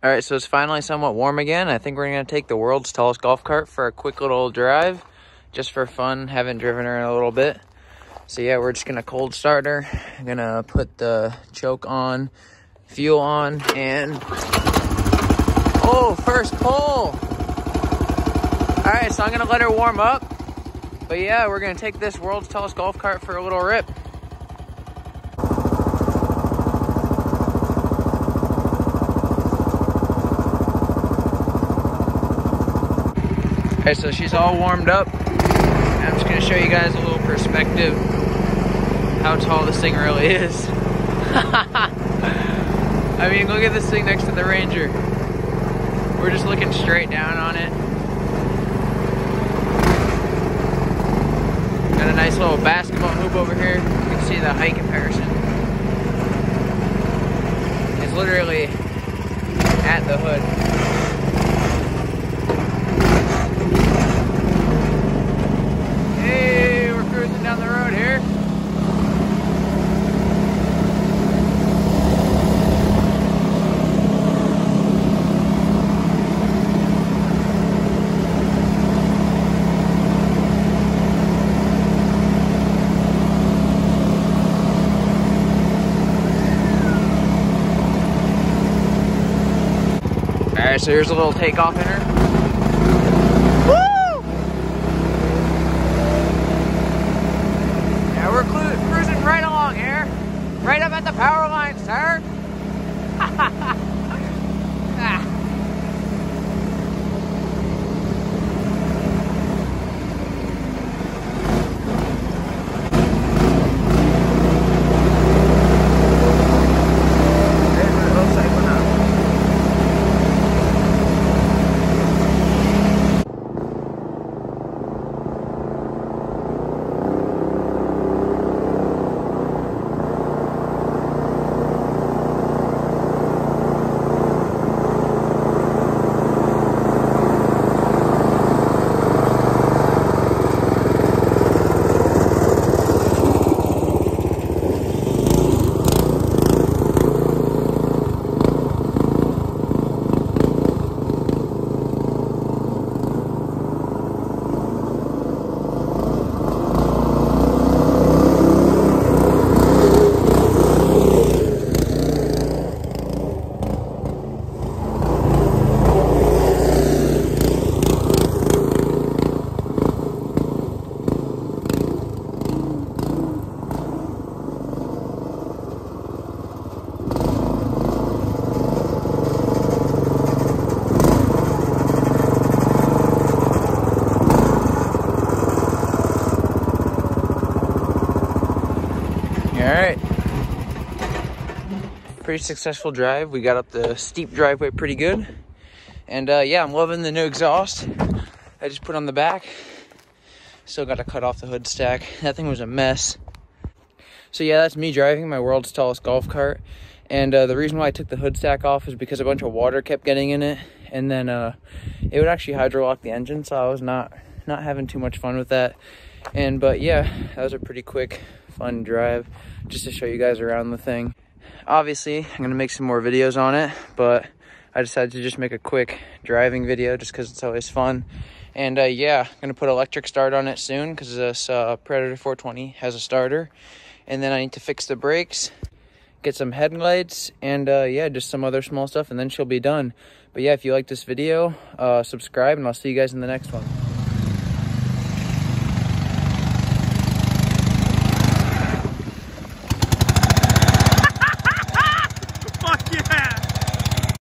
All right, so it's finally somewhat warm again. I think we're gonna take the world's tallest golf cart for a quick little drive, just for fun. Haven't driven her in a little bit. So yeah, we're just gonna cold start her. I'm gonna put the choke on, fuel on, and oh, first pull. All right, so I'm gonna let her warm up. But yeah, we're gonna take this world's tallest golf cart for a little rip. Okay, so she's all warmed up. I'm just gonna show you guys a little perspective how tall this thing really is. I mean, look at this thing next to the Ranger. We're just looking straight down on it. Got a nice little basketball hoop over here. You can see the height comparison. It's literally at the hood. down the road here. All right, so here's a little takeoff in her. Right up at the power line, sir. Pretty successful drive. We got up the steep driveway pretty good. And uh, yeah, I'm loving the new exhaust. I just put on the back. Still got to cut off the hood stack. That thing was a mess. So yeah, that's me driving my world's tallest golf cart. And uh, the reason why I took the hood stack off is because a bunch of water kept getting in it. And then uh, it would actually hydro lock the engine. So I was not, not having too much fun with that. And but yeah, that was a pretty quick, fun drive just to show you guys around the thing obviously I'm gonna make some more videos on it, but I decided to just make a quick driving video just because it's always fun. And uh, yeah, I'm gonna put electric start on it soon because this uh, Predator 420 has a starter. And then I need to fix the brakes, get some headlights, and uh, yeah, just some other small stuff, and then she'll be done. But yeah, if you like this video, uh, subscribe, and I'll see you guys in the next one.